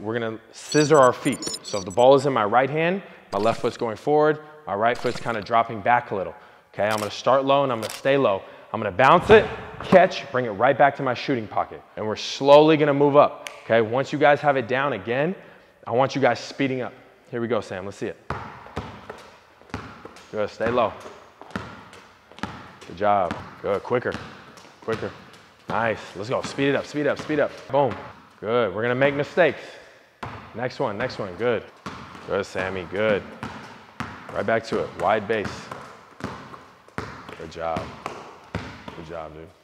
We're gonna scissor our feet. So if the ball is in my right hand, my left foot's going forward, my right foot's kind of dropping back a little. Okay, I'm gonna start low and I'm gonna stay low. I'm gonna bounce it, catch, bring it right back to my shooting pocket. And we're slowly gonna move up. Okay, once you guys have it down again, I want you guys speeding up. Here we go, Sam, let's see it. Good, stay low. Good job, good, quicker, quicker. Nice, let's go, speed it up, speed up, speed up. Boom, good, we're gonna make mistakes. Next one, next one, good. Good, Sammy, good. Right back to it, wide base. Good job. Good job, dude.